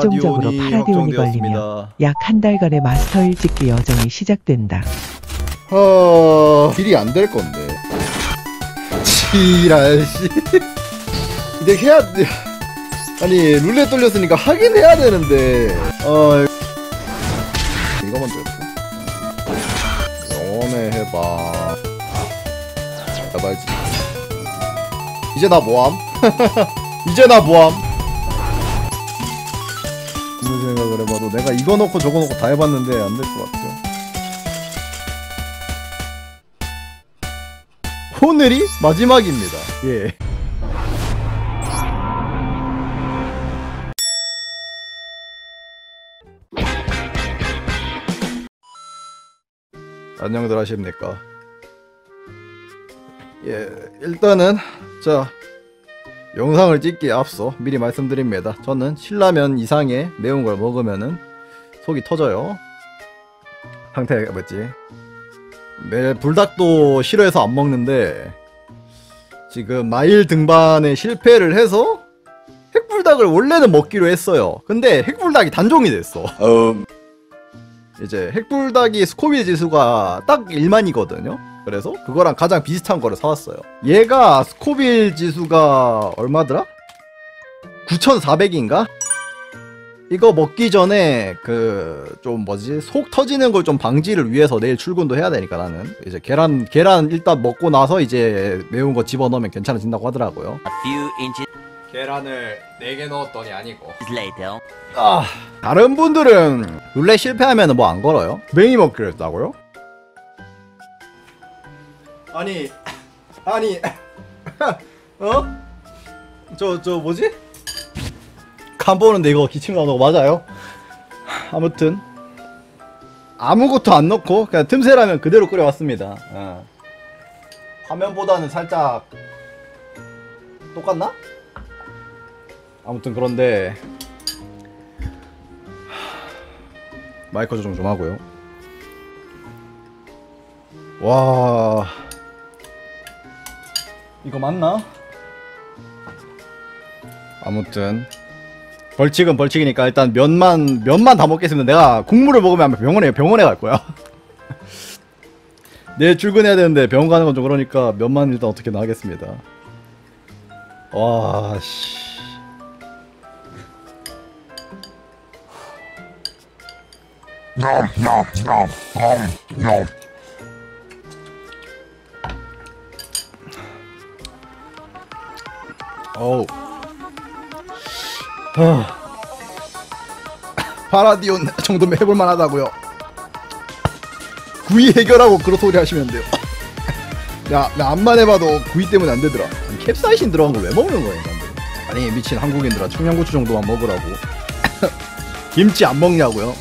최종적으로 파라디온이 걸리며. 약 한 달간의 마스터 일 찍기 여정이 시작된다. 어... 딜이 안 될 건데. 지랄 씨. 이제 해야 돼. 아니 룰렛 돌렸으니까 하긴 해야 되는데. 어. 이거 먼저? 영원해 해봐. 해봐야지. 이제 나 뭐함? 이제 나 뭐함? 무슨 생각을 해봐도 내가 이거 넣고 저거 넣고 다 해봤는데 안 될 것 같아. 오늘이 마지막입니다. 예. 안녕들 하십니까? 예, 일단은 자 영상을 찍기에 앞서 미리 말씀드립니다. 저는 신라면 이상의 매운 걸 먹으면은 속이 터져요. 상태가 뭐지? 매 불닭도 싫어해서 안 먹는데 지금 마일 등반에 실패를 해서 핵불닭을 원래는 먹기로 했어요. 근데 핵불닭이 단종이 됐어. 이제 핵불닭이 스코빌 지수가 딱 1만이거든요. 그래서 그거랑 가장 비슷한 거를 사왔어요. 얘가 스코빌 지수가 얼마더라? 9,400인가? 이거 먹기 전에 그 좀 뭐지 속 터지는 걸 좀 방지를 위해서 내일 출근도 해야 되니까 나는 이제 계란 계란 일단 먹고 나서 이제 매운 거 집어 넣으면 괜찮아진다고 하더라고요. A few inches 계란을 4개 넣었더니 아니고. later. 아 다른 분들은 룰렛 실패하면 뭐 안 걸어요? 맹이 먹기로 했다고요? 아니 아니 어? 저저 뭐지? 간 보는데 이거 기침 나오는 거 맞아요? 아무튼 아무것도 안 넣고 그냥 틈새라면 그대로 끓여왔습니다. 어. 화면보다는 살짝 똑같나? 아무튼 그런데 마이크 조정 좀 하고요. 와 이거 맞나? 아무튼 벌칙은 벌칙이니까 일단 면만 면만 다 먹겠습니다. 내가 국물을 먹으면 아마 병원에 병원에 갈 거야. 내일 출근해야 되는데 병원 가는 건 좀 그러니까 면만 일단 어떻게 나가겠습니다. 와 씨. Nom nom nom nom nom. 어우. 하. 파라디온 정도면 해볼만 하다고요. 구이 해결하고 그런 소리 하시면 돼요. 야, 나 앞만 해봐도 구이 때문에 안 되더라. 캡사이신 들어간 걸 왜 먹는 거야, 인간들? 아니, 미친 한국인들아, 청양고추 정도만 먹으라고. 김치 안 먹냐고요?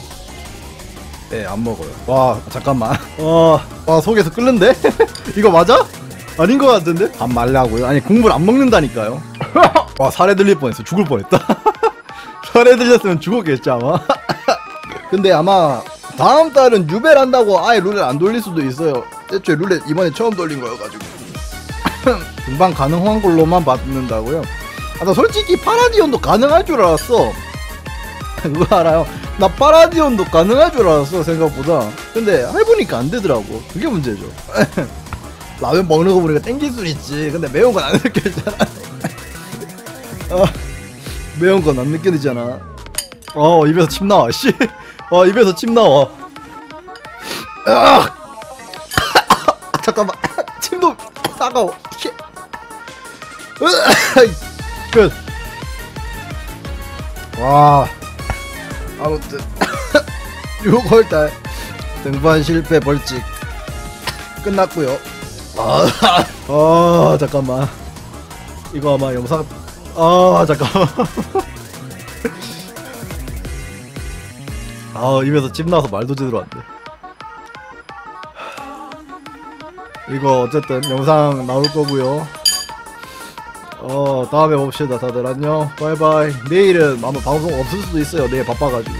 네, 안 먹어요. 와, 잠깐만. 와, 와 속에서 끓는데? 이거 맞아? 아닌 것 같은데? 안 말라고요? 아니, 국물 안 먹는다니까요. 와, 살에 들릴 뻔했어. 죽을 뻔했다. 살에 들렸으면 죽었겠지, 아마. 근데 아마 다음 달은 유벨 한다고 아예 룰렛 안 돌릴 수도 있어요. 애초에 룰렛 이번에 처음 돌린 거여가지고. 금방 가능한 걸로만 받는다고요? 아, 나 솔직히 파라디온도 가능할 줄 알았어. 그거 알아요? 나 파라디온도 가능할 줄 알았어, 생각보다. 근데 해보니까 안 되더라고. 그게 문제죠. 라면 먹는 거 보니까 땡길 수 있지. 근데 매운 건 안 느껴지잖아. 어, 매운 건 안 느껴지잖아. 어, 입에서 침 나와, 씨. 어, 입에서 침 나와. 아! 잠깐만. 침도 따가워. 끝. 와. 아무튼 6월달 등반 실패 벌칙 끝났고요. 아, 아 잠깐만. 이거 아마 영상 아 잠깐만. 아 입에서 침 나서 말도 제대로 안 돼. 이거 어쨌든 영상 나올 거고요. 어 다음에 봅시다 다들. 안녕. 바이바이. 내일은 아마 방송 없을 수도 있어요. 내일 바빠가지고.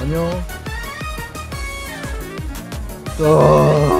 안녕. 아...